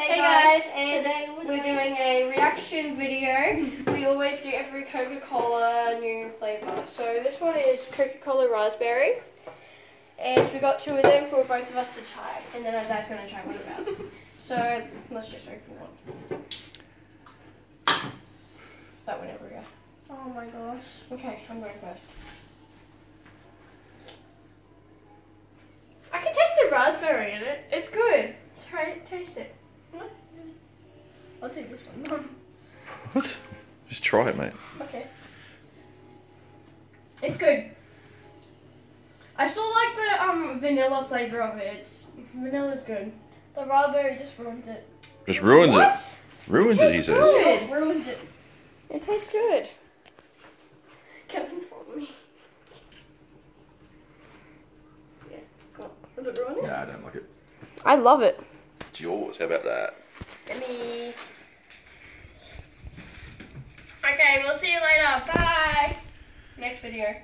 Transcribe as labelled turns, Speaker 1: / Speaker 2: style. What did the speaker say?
Speaker 1: Hey, guys, and today we're, doing a reaction video. We always do every Coca-Cola new flavour. So this one is Coca-Cola raspberry. And we got two of them for both of us to try. And then dad's going to try one of ours. So let's just open one. That went everywhere.
Speaker 2: Oh my gosh.
Speaker 1: Okay, I'm going first. I can taste the raspberry in it. It's good. Try it, taste it.
Speaker 2: I'll take this one.
Speaker 3: What? Just try it, mate.
Speaker 1: Okay. It's good. I still like the um vanilla flavor of it. It's vanilla's good.
Speaker 2: The raspberry just ruins it.
Speaker 3: Just ruins
Speaker 1: What?
Speaker 3: it. Ruins it, he
Speaker 1: Tastes
Speaker 3: says.
Speaker 1: good.
Speaker 2: Ruins it.
Speaker 1: It tastes good. Kevin for me. Yeah. Well, does it ruin it?
Speaker 3: Nah, I don't like it.
Speaker 1: I love it.
Speaker 3: It's yours. How about that?
Speaker 1: me. Okay, we'll see you later. Bye. Next video.